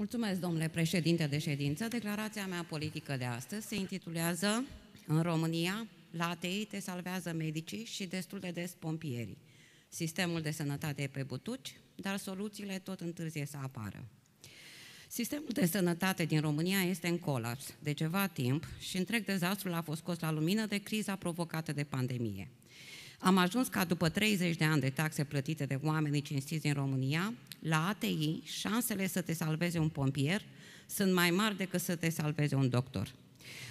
Mulțumesc, domnule președinte de ședință. Declarația mea politică de astăzi se intitulează În România, la ATI te salvează medicii și destul de des pompierii. Sistemul de sănătate e pe butuci, dar soluțiile tot întârzie să apară. Sistemul de sănătate din România este în colaps de ceva timp și întreg dezastrul a fost scos la lumină de criza provocată de pandemie. Am ajuns ca după 30 de ani de taxe plătite de oamenii cinstiți în România, la ATI, șansele să te salveze un pompier sunt mai mari decât să te salveze un doctor.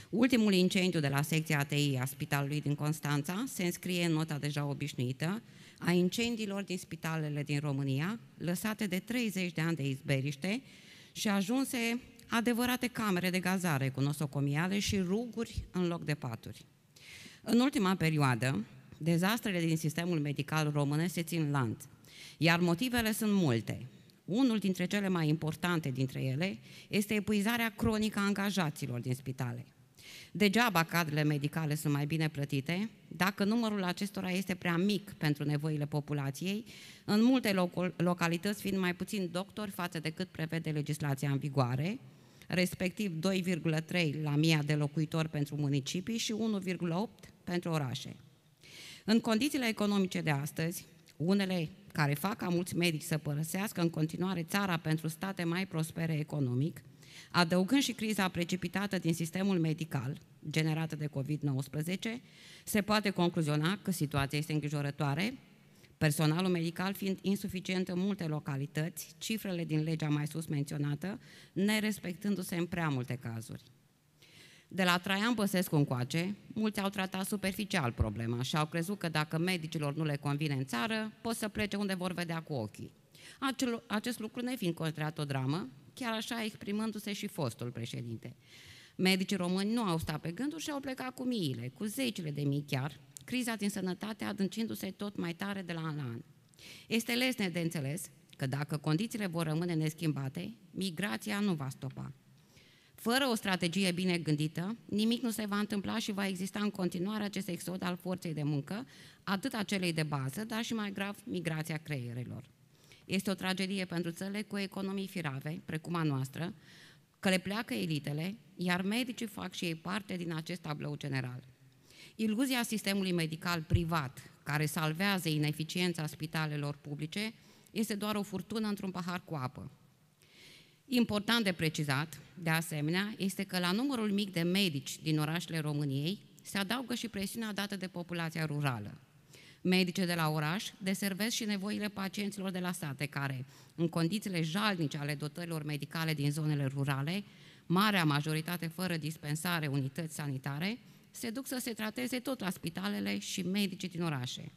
Ultimul incendiu de la secția ATI a spitalului din Constanța se înscrie în nota deja obișnuită a incendiilor din spitalele din România, lăsate de 30 de ani de izberiște și ajunse adevărate camere de gazare cu nosocomiale și ruguri în loc de paturi. În ultima perioadă, dezastrele din sistemul medical român se țin lant, iar motivele sunt multe. Unul dintre cele mai importante dintre ele este epuizarea cronică a angajaților din spitale. Degeaba cadrele medicale sunt mai bine plătite, dacă numărul acestora este prea mic pentru nevoile populației, în multe localități fiind mai puțin doctori față de cât prevede legislația în vigoare, respectiv 2,3 la mia de locuitori pentru municipii și 1,8 pentru orașe. În condițiile economice de astăzi, unele care fac ca mulți medici să părăsească în continuare țara pentru state mai prospere economic, adăugând și criza precipitată din sistemul medical, generată de COVID-19, se poate concluziona că situația este îngrijorătoare, personalul medical fiind insuficient în multe localități, cifrele din legea mai sus menționată, nerespectându-se în prea multe cazuri. De la Traian Băsescu încoace, mulți au tratat superficial problema și au crezut că dacă medicilor nu le convine în țară, pot să plece unde vor vedea cu ochii. Acel, acest lucru nefiind considerat o dramă, chiar așa exprimându-se și fostul președinte. Medicii români nu au stat pe gânduri și au plecat cu miile, cu zecile de mii chiar, criza din sănătate adâncindu-se tot mai tare de la an la an. Este lesne de înțeles că dacă condițiile vor rămâne neschimbate, migrația nu va stopa. Fără o strategie bine gândită, nimic nu se va întâmpla și va exista în continuare acest exod al forței de muncă, atât a celei de bază, dar și mai grav, migrația creierelor. Este o tragedie pentru țările cu economii firave, precum a noastră, că le pleacă elitele, iar medicii fac și ei parte din acest tablou general. Iluzia sistemului medical privat, care salvează ineficiența spitalelor publice, este doar o furtună într-un pahar cu apă. Important de precizat, de asemenea, este că la numărul mic de medici din orașele României se adaugă și presiunea dată de populația rurală. Medicii de la oraș deservesc și nevoile pacienților de la sate, care, în condițiile jalnice ale dotărilor medicale din zonele rurale, marea majoritate fără dispensare unități sanitare, se duc să se trateze tot la spitalele și medicii din orașe.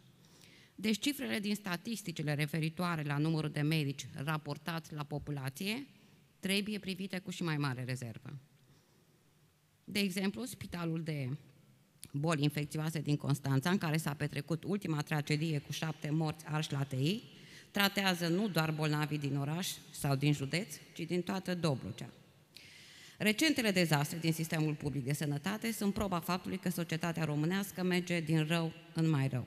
Deci cifrele din statisticile referitoare la numărul de medici raportat la populație trebuie privite cu și mai mare rezervă. De exemplu, spitalul de boli infecțioase din Constanța, în care s-a petrecut ultima tragedie cu șapte morți arși la TI, tratează nu doar bolnavii din oraș sau din județ, ci din toată Dobrogea. Recentele dezastre din sistemul public de sănătate sunt proba faptului că societatea românească merge din rău în mai rău.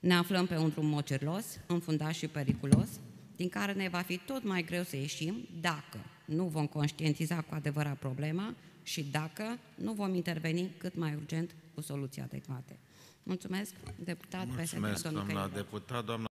Ne aflăm pe un drum mocerlos, înfundat și periculos, din care ne va fi tot mai greu să ieșim dacă nu vom conștientiza cu adevărat problema și dacă nu vom interveni cât mai urgent cu soluții adecvate. Mulțumesc, deputat Mulțumesc, doamna deputat, doamna